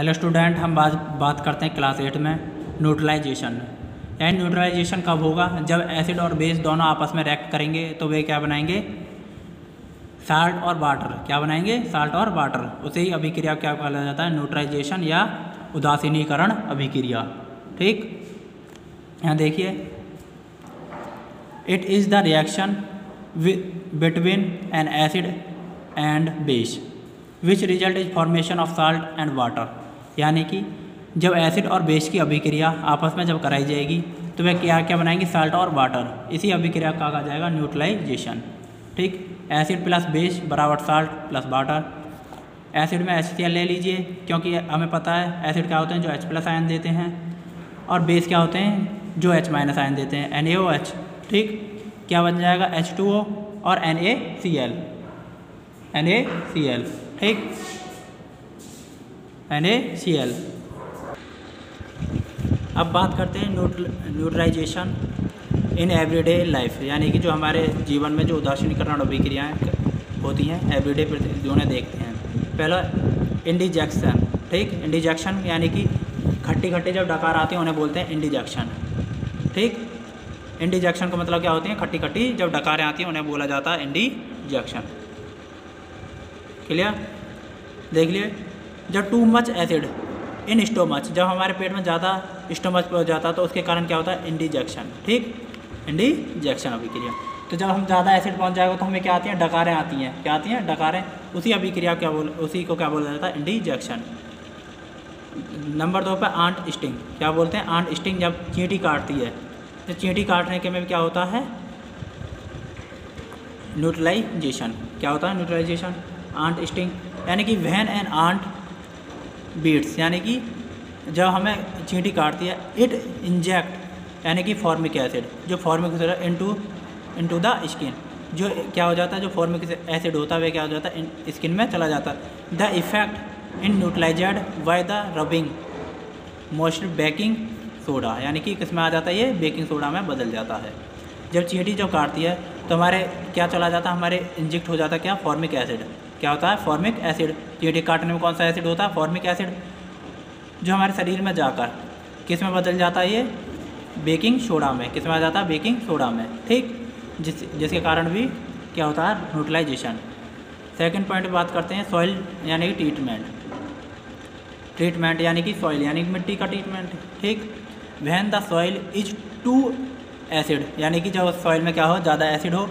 Hello student हम बात बात करते हैं क्लास एट में न्यूट्रलाइजेशन यानी न्यूट्रलाइजेशन कब होगा? जब एसिड और बेस दोनों आपस में रिएक्ट करेंगे तो वे क्या बनाएँगे? साल्ट और वाटर क्या बनाएँगे? साल्ट और वाटर उसे ही अभिक्रिया क्या कहा जाता है? न्यूट्रलाइजेशन या उदासीनीकरण अभिक्रिया। ठीक? यहाँ देखिए। It is the reaction between an acid and base which result is formation of salt and water यानी कि जब एसिड और बेस की अभिक्रिया आपस में जब कराई जाएगी तो वह क्या क्या बनाएँगे? साल्ट और वाटर इसी अभिक्रिया का कहा जाएगा न्यूट्रलाइजेशन ठीक? एसिड प्लस बेस बराबर साल्ट प्लस वाटर एसिड में एचसीएल ले लीजिए, क्योंकि हमें पता है एसिड क्या होते हैं? जो एच प्लस आयन देते हैं. और बेस क्या होते हैं? जो एच माइनस आयन देते हैं. एन ए ओ एच ठीक? क्या बन जाएगा? एच टू ओ और N A C L N A C L ठीक? एन ए सी एल अब बात करते हैं न्यूट्रलाइजेशन इन एवरीडे लाइफ। यानी कि जो हमारे जीवन में जो उदासीनीकरण और अभिक्रियाएँ होती हैं, एवरीडे उन्हें देखते हैं। पहला, इंडिजेक्शन। ठीक? इंडिजेक्शन यानी कि खट्टी खट्टी जब डकार आती हैं, उन्हें बोलते हैं इंडिजेक्शन। ठीक? इंडिजेक्शन का मतलब क्या होती है? खट्टी खट्टी जब डकारें आती हैं, उन्हें बोला जाता है इंडिजेक्शन। क्लियर? देख लिए? जब too much acid in stomach जब हमारे पेट में ज़्यादा स्टोमच पहुँच जाता तो उसके कारण क्या होता है? इंडिजेक्शन ठीक? इंडिजेक्शन अभिक्रिया. तो जब हम ज़्यादा एसिड पहुँच जाएगा तो हमें क्या आती हैं? डकारें आती हैं. क्या आती हैं? डकारें. उसी अभिक्रिया क्या बोल, उसी को क्या बोला जाता है? इंडिजेक्शन नंबर दो पर आंट स्टिंग क्या बोलते हैं? आंट स्टिंग जब चींटी काटती है तो चींटी काटने के में क्या होता है? न्यूट्रलाइजेशन क्या होता है? न्यूट्रलाइजेशन आंट स्टिंग यानी कि वहन एंड आंट बीट्स यानी कि जब हमें चींटी काटती है इट इंजेक्ट यानी कि फॉर्मिक एसिड जो formic acid into into the skin जो क्या हो जाता है, जो फॉर्मिक एसिड होता है, वह क्या हो जाता है स्किन में चला जाता है. The effect in neutralised by the rubbing most baking soda यानी कि किसमें आ जाता है, ये बेकिंग सोडा में बदल जाता है. जब चींटी जो काटती है तो हमारे क्या चला जाता है, हमारे इंजेक्ट हो जाता है, क्या? फॉर्मिक एसिड क्या होता है? फॉर्मिक एसिड चींटी काटने में कौन सा एसिड होता है? फॉर्मिक एसिड जो हमारे शरीर में जाकर किसमें बदल जाता है ये? बेकिंग सोडा में. किसमें आ जाता है? बेकिंग सोडा में. ठीक? जिस, जिसके कारण भी क्या होता है? न्यूट्रलाइजेशन सेकंड पॉइंट बात करते हैं सॉइल यानी कि ट्रीटमेंट ट्रीटमेंट यानी कि सॉइल यानी कि मिट्टी का ट्रीटमेंट ठीक? When the soil is too acid यानी कि जब सॉइल में क्या हो? ज़्यादा एसिड हो.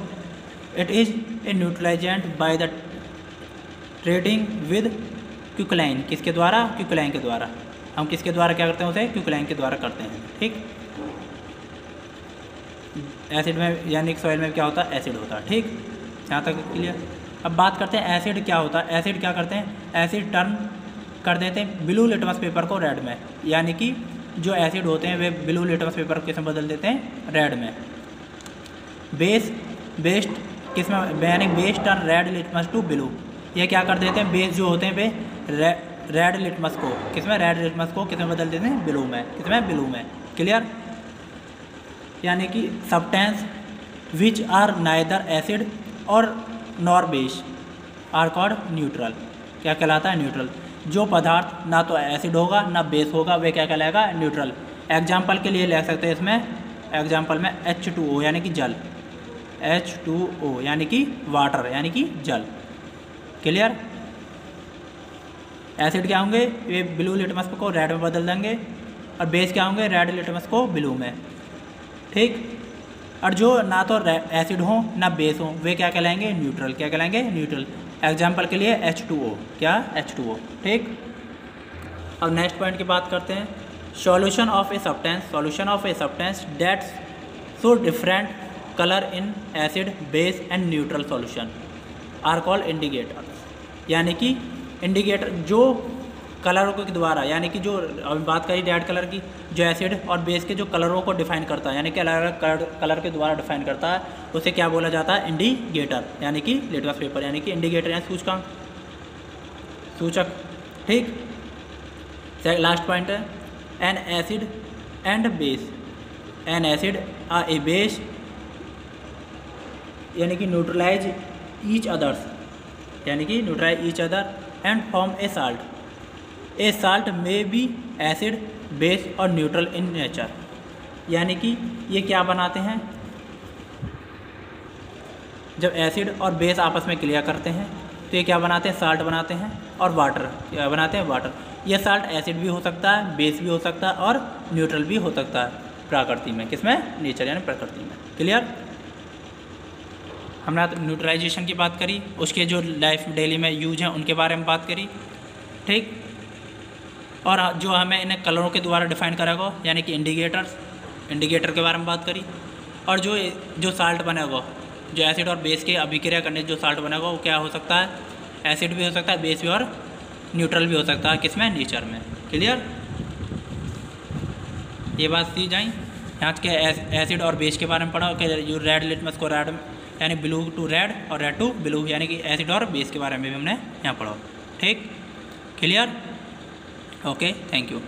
It is a neutralised by the treating with quicklime. किसके द्वारा? क्यूक्लाइन के द्वारा। हम किसके द्वारा क्या करते हैं उसे? क्यूक्लाइन के द्वारा करते हैं। ठीक? एसिड में यानी सॉइल में क्या होता? है एसिड होता। है ठीक? यहाँ तक क्लियर अब बात करते हैं एसिड क्या होता? है एसिड क्या करते हैं? एसिड टर्न कर देते हैं ब्लू लिटमस पेपर को रेड में। यानी कि जो एसिड होते हैं वे ब्लू लिटमस पेपर किसमें बदल देते हैं? रेड में। बेस, बेस्ट किसमें यानी base turn red litmus to blue. ये क्या कर देते हैं बेस जो होते हैं वे रे, रेड लिटमस को। किसमें? रेड लिटमस को किसमें बदल देते हैं? ब्लू में। किसमें? ब्लू में। क्लियर यानी कि substance which are neither acid और nor base are called neutral क्या कहलाता है? न्यूट्रल जो पदार्थ ना तो एसिड होगा ना बेस होगा वे क्या कहलाएगा? न्यूट्रल एग्ज़ाम्पल के लिए ले सकते हैं इसमें। एग्ज़ाम्पल में एच टू ओ यानी कि जल। एच टू ओ यानी कि वाटर यानी कि जल। क्लियर एसिड क्या होंगे? ये ब्लू लिटमस को रेड में बदल देंगे। और बेस क्या होंगे? रेड लिटमस को ब्लू में। ठीक? और जो ना तो एसिड हो, ना बेस हो, वे क्या कहलाएँगे? न्यूट्रल क्या कहलाएँगे? न्यूट्रल एग्ज़ाम्पल के लिए H2O क्या? H2O ठीक? अब नेक्स्ट पॉइंट की बात करते हैं। Solution of a substance solution of a substance that's so different colour in acid base and neutral solution are call indicator यानी कि इंडिकेटर जो कलरों के द्वारा यानी कि जो अभी बात करी रेड कलर की जो एसिड और बेस के जो कलरों को डिफाइन करता है यानी कि अलग अलग कलर, कलर के द्वारा डिफाइन करता है उसे क्या बोला जाता है? इंडिकेटर यानी कि लिटमस पेपर यानी कि इंडिकेटर यानी सूचकांक। सूचक ठीक? लास्ट पॉइंट है an acid and base an acid ah a base यानी कि न्यूट्रलाइज ईच अदर्स यानी कि neutralise each other and form a salt a salt may be acid base और न्यूट्रल इन नेचर यानी कि ये क्या बनाते हैं? जब एसिड और बेस आपस में क्लियर करते हैं तो ये क्या बनाते हैं? साल्ट बनाते हैं और वाटर क्या बनाते हैं वाटर ये साल्ट एसिड भी हो सकता है बेस भी हो सकता है और न्यूट्रल भी हो सकता है, प्रकृति में, किसमें? नेचर यानी प्रकृति में. क्लियर हमने न्यूट्रलाइजेशन की बात करी, उसके जो लाइफ डेली में यूज़ हैं, उनके बारे में बात करी, ठीक? और जो हमें इन्हें कलरों के द्वारा डिफाइन करेगा यानी कि इंडिकेटर्स इंडिकेटर के बारे में बात करी। और जो जो साल्ट बनेगा जो एसिड और बेस के अभिक्रिया करने जो साल्ट बनेगा वो क्या हो सकता है? एसिड भी हो सकता है बेस भी और न्यूट्रल भी हो सकता है, किसमें? नेचर में। क्लियर ये बात सी जाए यहाँ के एसिड और बेस के बारे में पढ़ा कि जो रेड लिटमस को रेड यानी ब्लू टू रेड और रेड टू ब्लू यानी कि एसिड और बेस के बारे में भी हमने यहाँ पढ़ा। ठीक? Clear okay thank you